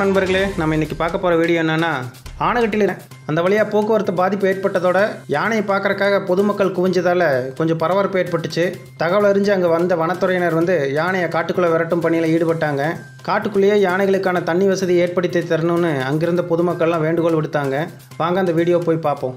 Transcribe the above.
நண்பர்களே நம்ம இன்னைக்கு பார்க்க போகிற வீடியோ என்னன்னா ஆனகட்டியில் அந்த வழியாக போக்குவரத்து பாதிப்பு ஏற்பட்டதோட யானையை பார்க்கறக்காக பொதுமக்கள் குவிஞ்சதால் கொஞ்சம் பரபரப்பு ஏற்பட்டுச்சு. தகவல் அறிஞ்சு அங்கே வந்த வனத்துறையினர் வந்து யானையை காட்டுக்குள்ளே விரட்டும் பணியில் ஈடுபட்டாங்க. காட்டுக்குள்ளேயே யானைகளுக்கான தண்ணி வசதி ஏற்படுத்தி தரணும்னு அங்கிருந்த பொதுமக்கள்லாம் வேண்டுகோள் விடுத்தாங்க. வாங்க அந்த வீடியோ போய் பார்ப்போம்.